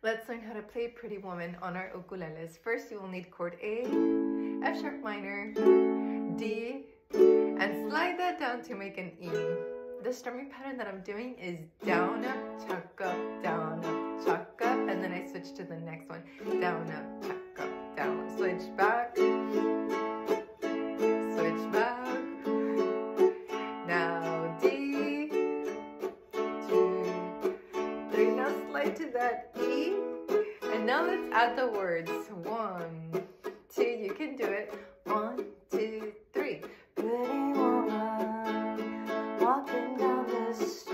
Let's learn how to play Pretty Woman on our ukuleles. First, you will need chord A, F sharp minor, D, and slide that down to make an E. The strumming pattern that I'm doing is down, up, chuck up, down, up, chuck up, and then I switch to the next one. Down, up, chuck up, down, switch back, Now slide to that E. And now let's add the words. One, two, you can do it. One, two, three. Pretty woman, walking down the street.